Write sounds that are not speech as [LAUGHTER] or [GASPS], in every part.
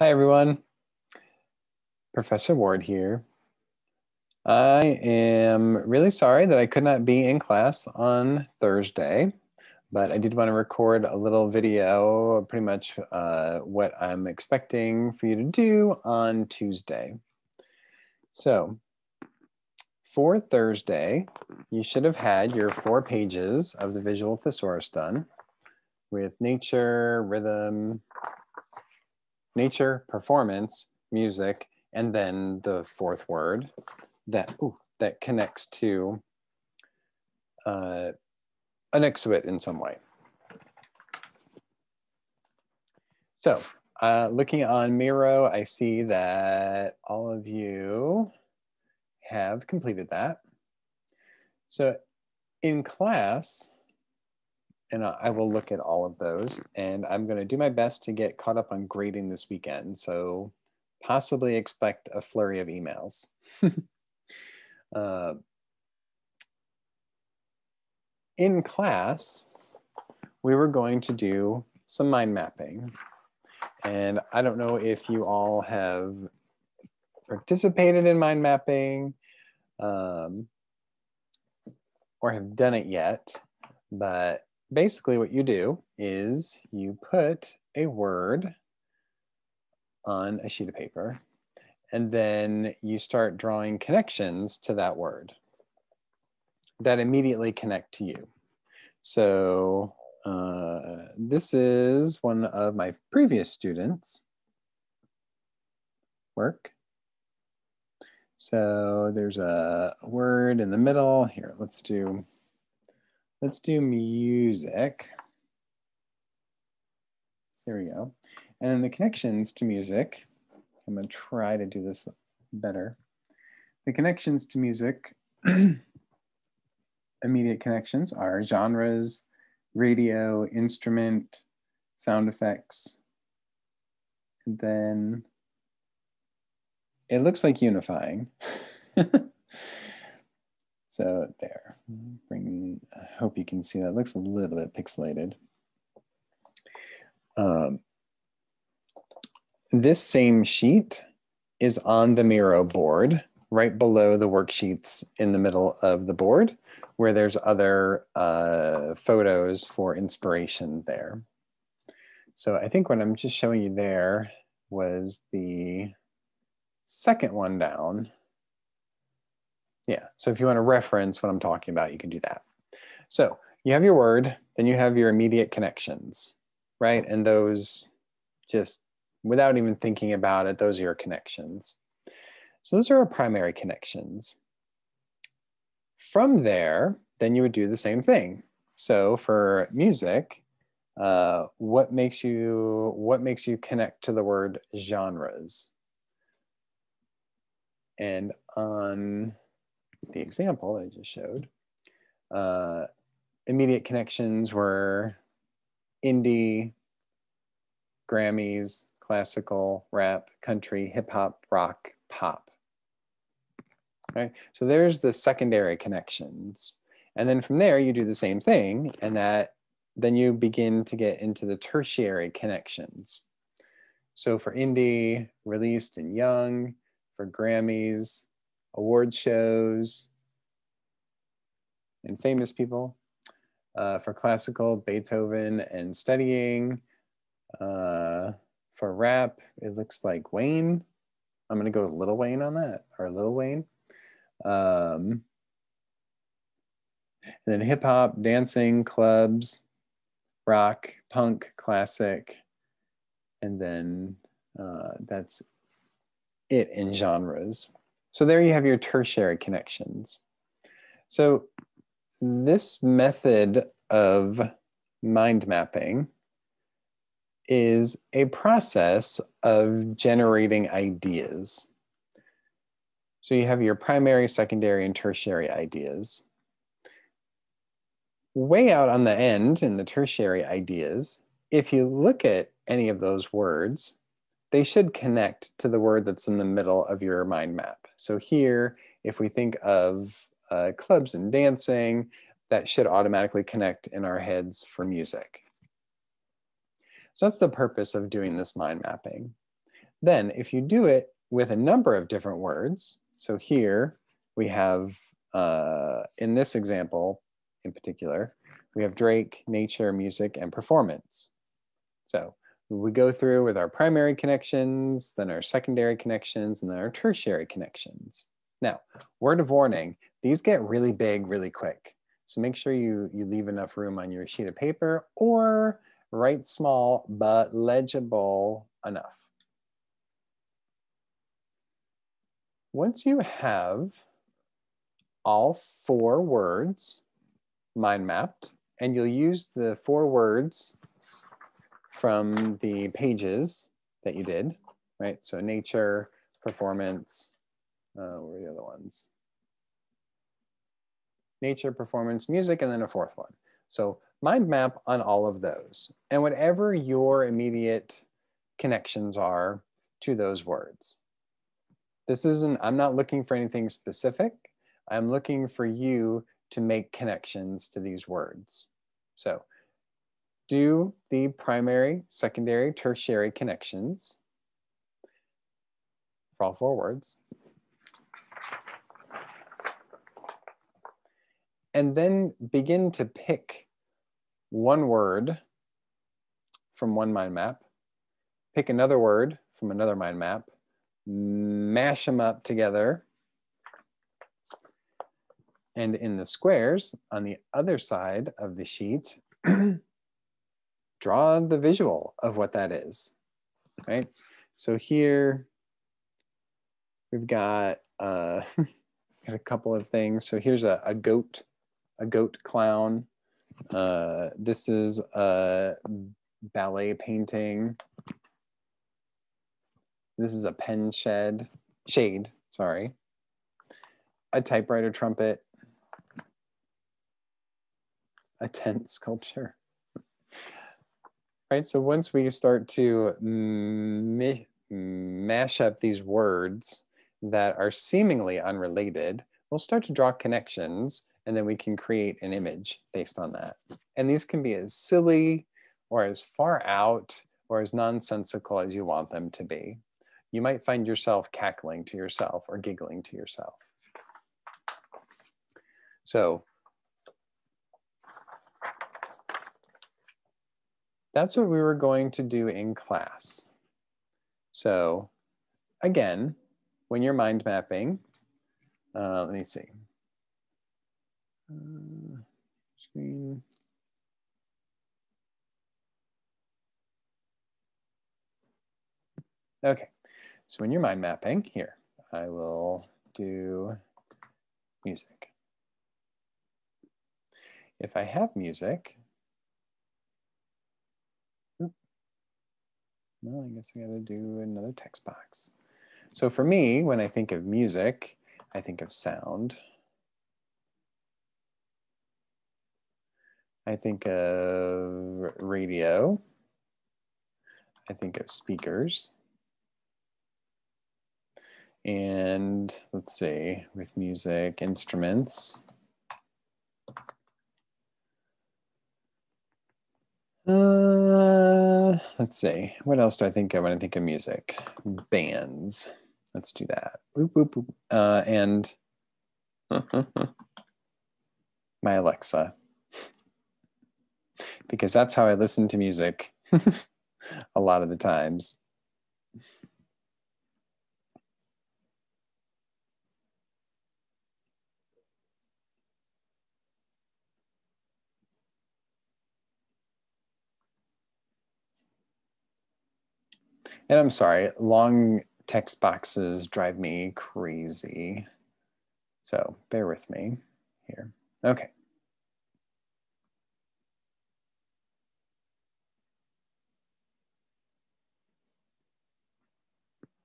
Hi, everyone. Professor Ward here. I am really sorry that I could not be in class on Thursday, but I did want to record a little video, pretty much uh, what I'm expecting for you to do on Tuesday. So for Thursday, you should have had your four pages of the visual thesaurus done with nature, rhythm, nature, performance, music, and then the fourth word that ooh, that connects to uh, an exhibit in some way. So uh, looking on Miro, I see that all of you have completed that. So in class, and I will look at all of those and I'm going to do my best to get caught up on grading this weekend. So possibly expect a flurry of emails. [LAUGHS] uh, in class, we were going to do some mind mapping. And I don't know if you all have participated in mind mapping um, or have done it yet, but basically what you do is you put a word on a sheet of paper and then you start drawing connections to that word that immediately connect to you. So uh, this is one of my previous students work. So there's a word in the middle here. Let's do Let's do music. There we go. And then the connections to music, I'm gonna try to do this better. The connections to music, [CLEARS THROAT] immediate connections are genres, radio, instrument, sound effects. And then it looks like unifying. [LAUGHS] So there, bring, I hope you can see that. It looks a little bit pixelated. Um, this same sheet is on the Miro board, right below the worksheets in the middle of the board, where there's other uh, photos for inspiration there. So I think what I'm just showing you there was the second one down. Yeah, so if you want to reference what I'm talking about, you can do that. So you have your word, then you have your immediate connections, right? And those just without even thinking about it, those are your connections. So those are our primary connections. From there, then you would do the same thing. So for music, uh, what makes you what makes you connect to the word genres? And on the example I just showed, uh, immediate connections were indie, Grammys, classical, rap, country, hip hop, rock, pop. Right, so there's the secondary connections. And then from there, you do the same thing, and that then you begin to get into the tertiary connections. So for indie, released and young, for Grammys, award shows, and famous people. Uh, for classical, Beethoven and studying. Uh, for rap, it looks like Wayne. I'm gonna go Little Wayne on that, or Lil Wayne. Um, and then hip hop, dancing, clubs, rock, punk, classic, and then uh, that's it in genres. So there you have your tertiary connections. So this method of mind mapping is a process of generating ideas. So you have your primary, secondary, and tertiary ideas. Way out on the end in the tertiary ideas, if you look at any of those words, they should connect to the word that's in the middle of your mind map. So here, if we think of uh, clubs and dancing, that should automatically connect in our heads for music. So that's the purpose of doing this mind mapping. Then if you do it with a number of different words, so here we have, uh, in this example in particular, we have Drake, nature, music, and performance. So we go through with our primary connections, then our secondary connections, and then our tertiary connections. Now, word of warning, these get really big really quick. So make sure you, you leave enough room on your sheet of paper or write small but legible enough. Once you have all four words mind mapped, and you'll use the four words from the pages that you did, right? So nature, performance, uh, what were the other ones? Nature, performance, music, and then a fourth one. So mind map on all of those and whatever your immediate connections are to those words. This isn't, I'm not looking for anything specific. I'm looking for you to make connections to these words. So do the primary, secondary, tertiary connections for all four words. And then begin to pick one word from one mind map, pick another word from another mind map, mash them up together. And in the squares on the other side of the sheet, [CLEARS THROAT] draw the visual of what that is, right? So here we've got, uh, [LAUGHS] got a couple of things. So here's a, a goat, a goat clown. Uh, this is a ballet painting. This is a pen shed, shade, sorry. A typewriter trumpet. A tent sculpture. Right, so once we start to mash up these words that are seemingly unrelated, we'll start to draw connections and then we can create an image based on that. And these can be as silly or as far out or as nonsensical as you want them to be you might find yourself cackling to yourself or giggling to yourself. So that's what we were going to do in class. So again, when you're mind mapping, uh, let me see. Uh, screen. Okay. So when you're mind mapping, here, I will do music. If I have music, I guess I gotta do another text box. So for me, when I think of music, I think of sound. I think of radio. I think of speakers. And let's see, with music, instruments. Uh, let's see, what else do I think of when I think of music? Bands. Let's do that. Boop, boop, boop. Uh, and [LAUGHS] my Alexa. [LAUGHS] because that's how I listen to music [LAUGHS] a lot of the times. And I'm sorry, long text boxes drive me crazy. So bear with me here. Okay.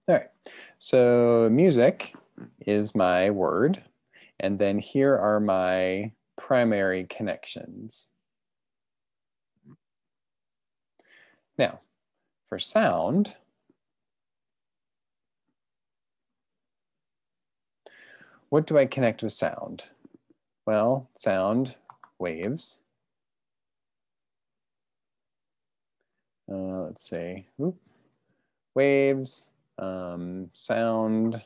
All right, so music is my word. And then here are my primary connections. Now, for sound, What do I connect with sound? Well, sound waves. Uh, let's see, Oop. waves, um, sound,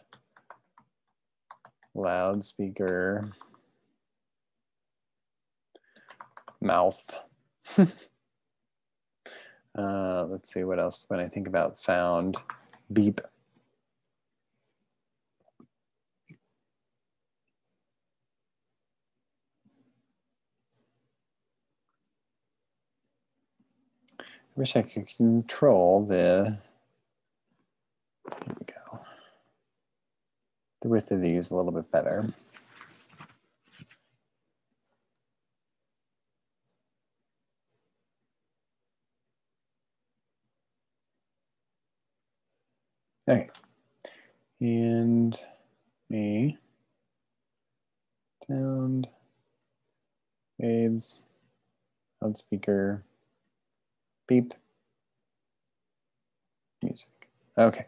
loudspeaker, mouth. [LAUGHS] uh, let's see what else when I think about sound, beep. I wish I could control the, here we go, the width of these a little bit better. Okay, and a sound, waves, loudspeaker, Beep. Music. Okay.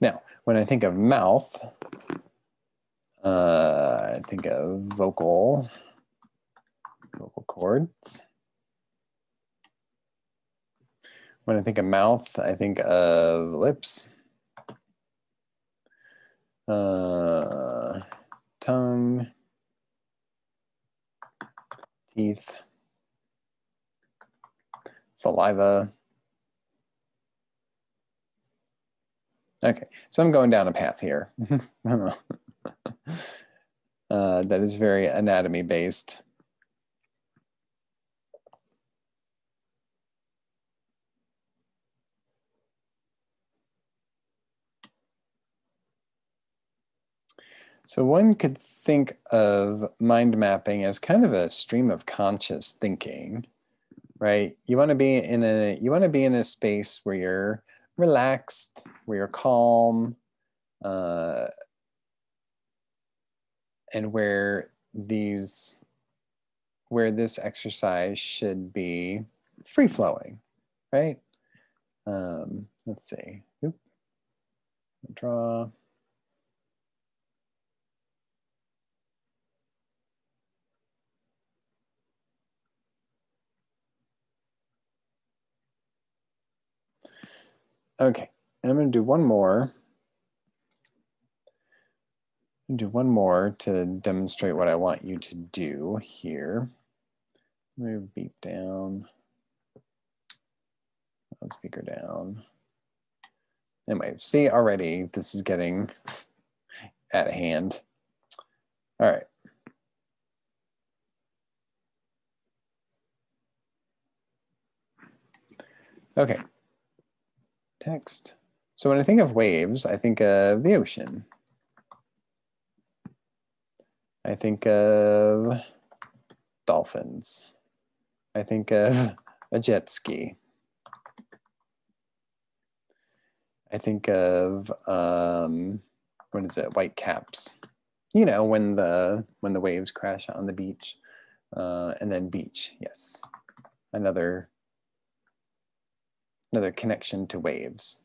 Now, when I think of mouth, uh, I think of vocal, vocal cords. When I think of mouth, I think of lips. Uh, tongue, teeth, saliva. Okay, so I'm going down a path here. [LAUGHS] [LAUGHS] uh, that is very anatomy based. So one could think of mind mapping as kind of a stream of conscious thinking, right? You want to be in a you want to be in a space where you're relaxed, where you're calm, uh, and where these where this exercise should be free flowing, right? Um, let's see. Oop. Draw. Okay, and I'm going to do one more. Do one more to demonstrate what I want you to do here. Move beep down, loudspeaker down. Anyway, see already this is getting [LAUGHS] at hand. All right. Okay, text. So when I think of waves, I think of the ocean. I think of dolphins. I think of a jet ski. I think of um, what is it? White caps. You know when the when the waves crash on the beach, uh, and then beach. Yes, another another connection to waves.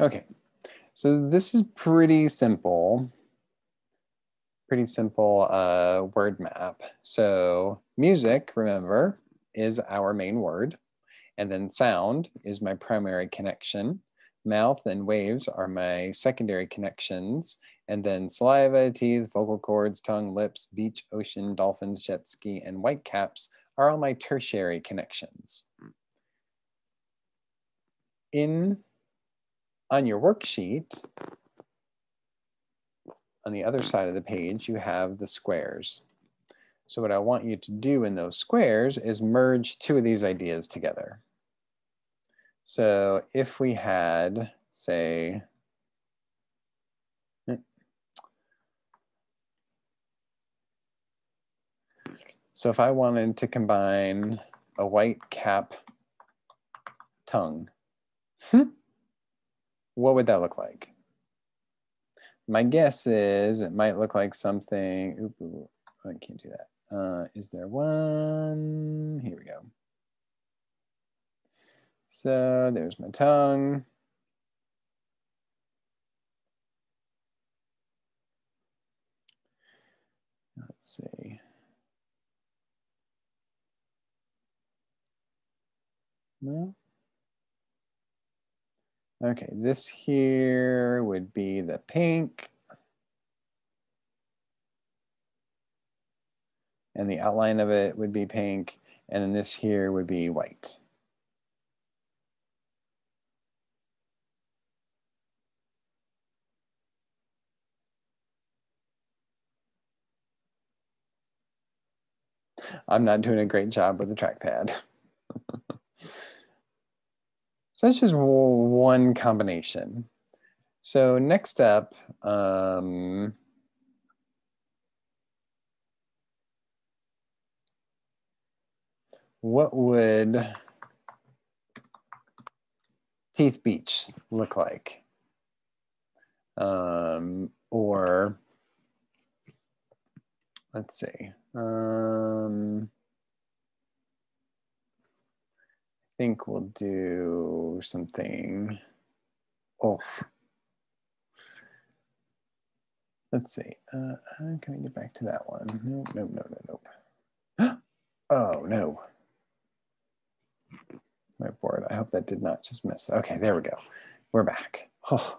Okay, so this is pretty simple. Pretty simple uh, word map. So music, remember, is our main word. And then sound is my primary connection. Mouth and waves are my secondary connections. And then saliva, teeth, vocal cords, tongue, lips, beach, ocean, dolphins, jet ski, and whitecaps are all my tertiary connections. In on your worksheet, on the other side of the page, you have the squares. So what I want you to do in those squares is merge two of these ideas together. So if we had, say, so if I wanted to combine a white cap tongue, hmm, what would that look like? My guess is it might look like something, oop, oop, I can't do that. Uh, is there one? Here we go. So there's my tongue. Let's see. No. Okay, this here would be the pink. And the outline of it would be pink. And then this here would be white. I'm not doing a great job with the trackpad. [LAUGHS] so that's just one combination. So next up, um, what would Teeth Beach look like? Um, or let's see. Um, I think we'll do something. Oh, let's see. Uh, how can I get back to that one? No, no, no, no, nope. [GASPS] Oh, no. My board. I hope that did not just miss. Okay, there we go. We're back. Oh.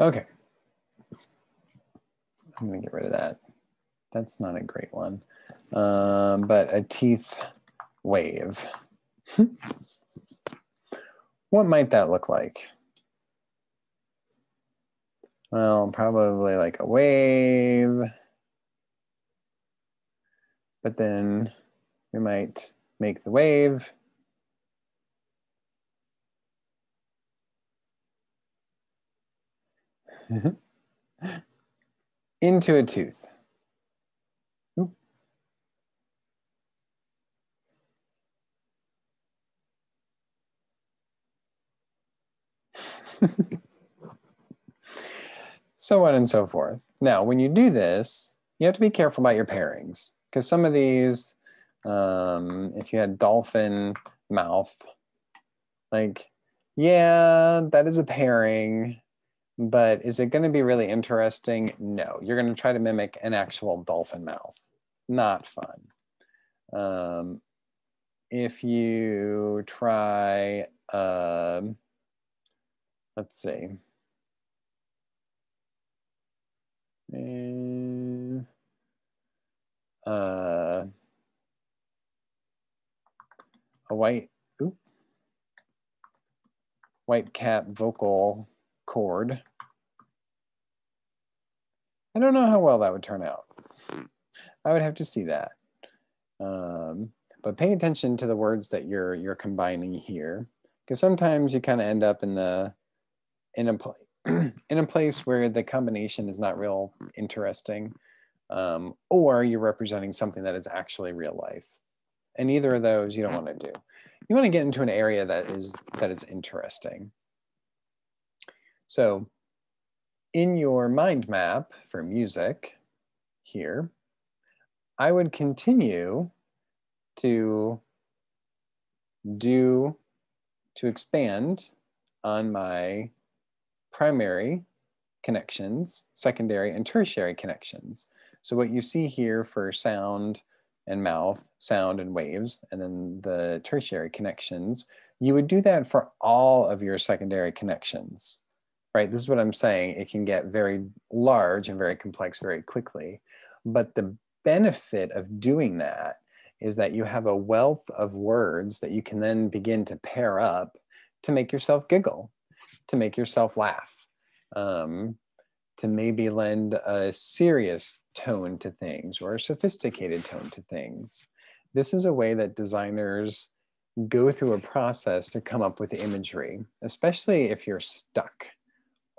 Okay. I'm gonna get rid of that. That's not a great one. Um, but a teeth wave. [LAUGHS] what might that look like? Well, probably like a wave. But then we might make the wave [LAUGHS] into a tooth. [LAUGHS] so on and so forth. Now, when you do this, you have to be careful about your pairings because some of these, um, if you had dolphin mouth, like, yeah, that is a pairing, but is it going to be really interesting? No, you're going to try to mimic an actual dolphin mouth. Not fun. Um, if you try, uh, let's see. Uh, a white, ooh, white cap vocal cord. I don't know how well that would turn out. I would have to see that. Um, but pay attention to the words that you're you're combining here, because sometimes you kind of end up in the in a [CLEARS THROAT] in a place where the combination is not real interesting, um, or you're representing something that is actually real life. And either of those you don't want to do. You want to get into an area that is that is interesting. So in your mind map for music here, I would continue to do, to expand on my primary connections, secondary and tertiary connections. So what you see here for sound and mouth, sound and waves, and then the tertiary connections, you would do that for all of your secondary connections right? This is what I'm saying. It can get very large and very complex very quickly. But the benefit of doing that is that you have a wealth of words that you can then begin to pair up to make yourself giggle, to make yourself laugh, um, to maybe lend a serious tone to things or a sophisticated tone to things. This is a way that designers go through a process to come up with imagery, especially if you're stuck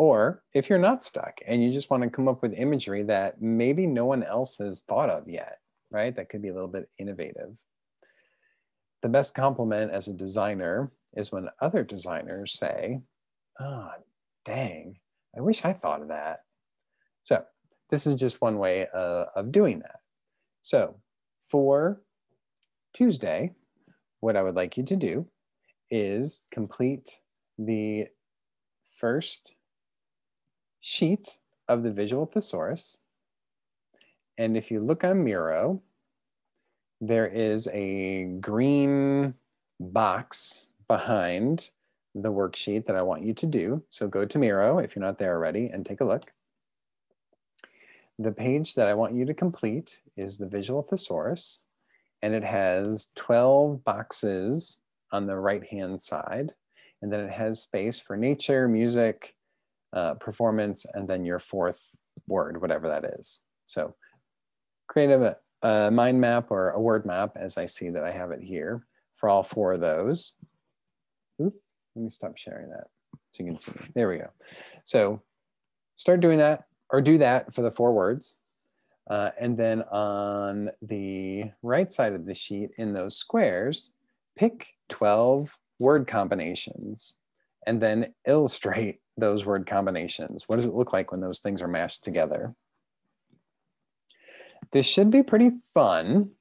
or if you're not stuck and you just want to come up with imagery that maybe no one else has thought of yet, right? That could be a little bit innovative. The best compliment as a designer is when other designers say, oh, dang, I wish I thought of that. So this is just one way uh, of doing that. So for Tuesday, what I would like you to do is complete the first sheet of the visual thesaurus. And if you look on Miro, there is a green box behind the worksheet that I want you to do. So go to Miro if you're not there already and take a look. The page that I want you to complete is the visual thesaurus and it has 12 boxes on the right hand side. And then it has space for nature, music, uh, performance, and then your fourth word, whatever that is. So create a, a mind map or a word map as I see that I have it here for all four of those. Oop, let me stop sharing that so you can see. There we go. So start doing that or do that for the four words. Uh, and then on the right side of the sheet in those squares, pick 12 word combinations and then illustrate those word combinations. What does it look like when those things are mashed together? This should be pretty fun.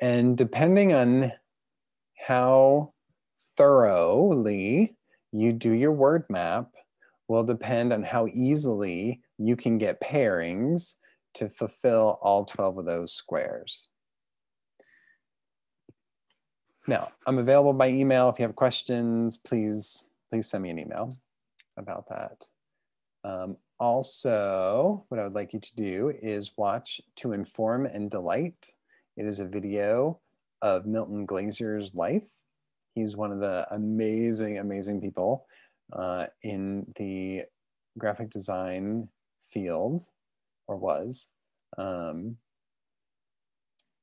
And depending on how thoroughly you do your word map will depend on how easily you can get pairings to fulfill all 12 of those squares. Now, I'm available by email. If you have questions, please, please send me an email about that. Um, also, what I would like you to do is watch To Inform and Delight. It is a video of Milton Glaser's life. He's one of the amazing, amazing people uh, in the graphic design field or was. Um,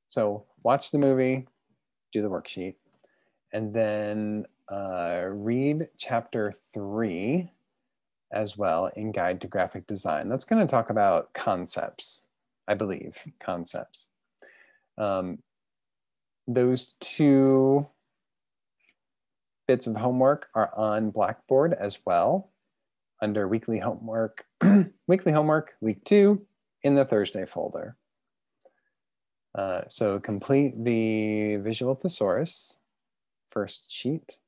so watch the movie, do the worksheet, and then uh, read chapter three as well in Guide to Graphic Design. That's going to talk about concepts, I believe, concepts. Um, those two bits of homework are on Blackboard as well under weekly homework, [CLEARS THROAT] weekly homework, week two, in the Thursday folder. Uh, so complete the visual thesaurus, first sheet,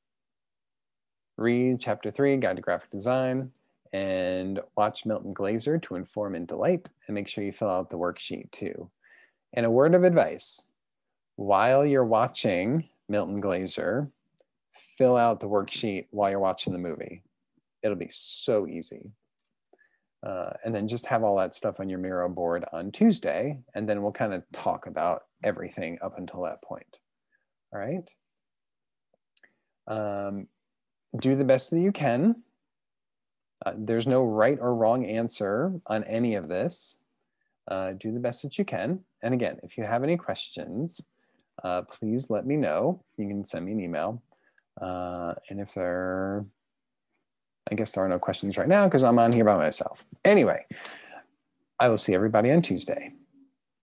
read chapter three, Guide to Graphic Design, and watch Milton Glaser to inform and delight, and make sure you fill out the worksheet too. And a word of advice, while you're watching Milton Glaser, fill out the worksheet while you're watching the movie. It'll be so easy. Uh, and then just have all that stuff on your Miro board on Tuesday, and then we'll kind of talk about everything up until that point. All right. Um, do the best that you can. Uh, there's no right or wrong answer on any of this. Uh, do the best that you can. And again, if you have any questions, uh, please let me know. You can send me an email. Uh, and if there I guess there are no questions right now because I'm on here by myself. Anyway, I will see everybody on Tuesday.